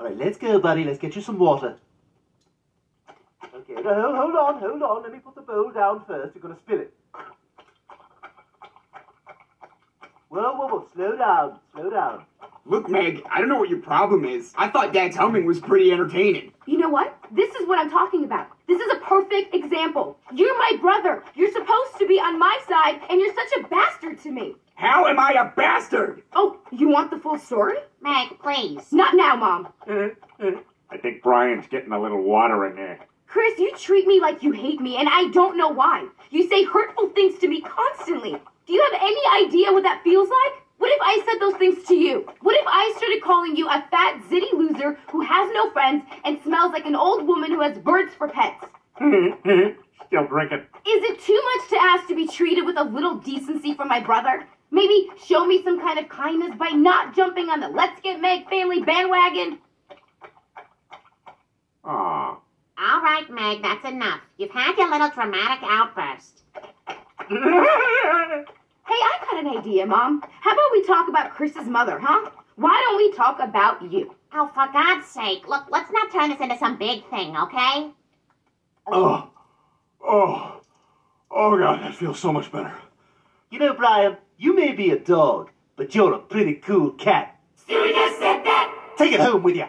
All right, let's go, buddy. Let's get you some water. Okay, no, hold, on, hold on. Let me put the bowl down first. You're going to spill it. Whoa, whoa, whoa. Slow down, slow down. Look, Meg, I don't know what your problem is. I thought Dad's humming was pretty entertaining. You know what? This is what I'm talking about. This is a perfect example. You're my brother. You're supposed to be on my side, and you're such a bastard to me. How am I a bastard? Oh, you want the full story? Meg, please. Not now, Mom. Uh-huh, uh-huh. I think Brian's getting a little water in there. Chris, you treat me like you hate me, and I don't know why. You say hurtful things to me constantly. Do you have any idea what that feels like? What if I said those things to you? What if I started calling you a fat, zitty loser who has no friends and smells like an old woman who has birds for pets? Still drinking. Is it too much to ask to be treated with a little decency from my brother? Maybe show me some kind of kindness by not jumping on the Let's Get Meg family bandwagon? Aw. All right, Meg, that's enough. You've had your little dramatic outburst. Hey, I got an idea, Mom. How about we talk about Chris's mother, huh? Why don't we talk about you? Oh, for God's sake, look, let's not turn this into some big thing, okay? Oh. Oh. Oh, God, that feels so much better. You know, Brian, you may be a dog, but you're a pretty cool cat. Stewie just said that. Take it home with you.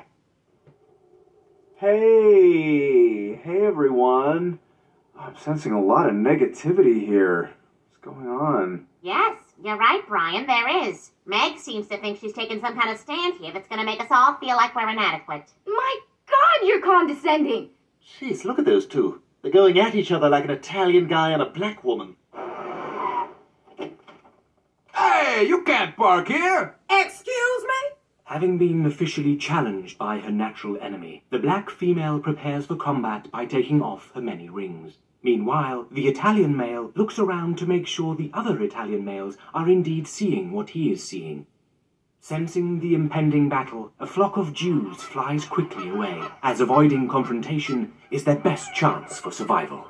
Hey, hey everyone. I'm sensing a lot of negativity here. What's going on? Yes, you're right, Brian, there is. Meg seems to think she's taken some kind of stand here that's gonna make us all feel like we're inadequate. My God, you're condescending. Jeez, look at those two. They're going at each other like an Italian guy and a black woman. Hey, you can't park here! Excuse me? Having been officially challenged by her natural enemy, the black female prepares for combat by taking off her many rings. Meanwhile, the Italian male looks around to make sure the other Italian males are indeed seeing what he is seeing. Sensing the impending battle, a flock of Jews flies quickly away, as avoiding confrontation is their best chance for survival.